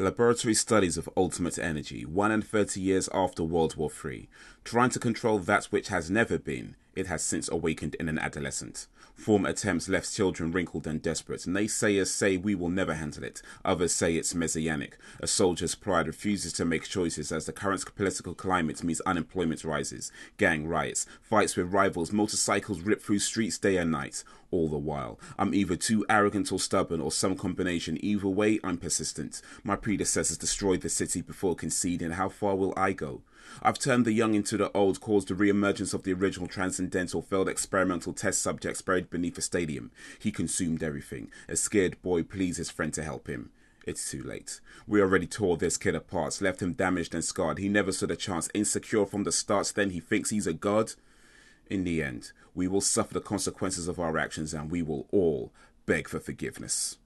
Laboratory studies of ultimate energy, 1 and 30 years after World War III, trying to control that which has never been, it has since awakened in an adolescent. Former attempts left children wrinkled and desperate. Naysayers say we will never handle it. Others say it's messianic. A soldier's pride refuses to make choices as the current political climate means unemployment rises. Gang riots, fights with rivals, motorcycles rip through streets day and night. All the while, I'm either too arrogant or stubborn or some combination. Either way, I'm persistent. My predecessors destroyed the city before conceding. How far will I go? I've turned the young into the old, caused the re-emergence of the original transcendental failed experimental test subjects buried beneath a stadium. He consumed everything. A scared boy pleads his friend to help him. It's too late. We already tore this kid apart, left him damaged and scarred. He never stood a chance. Insecure from the start, then he thinks he's a god. In the end, we will suffer the consequences of our actions and we will all beg for forgiveness.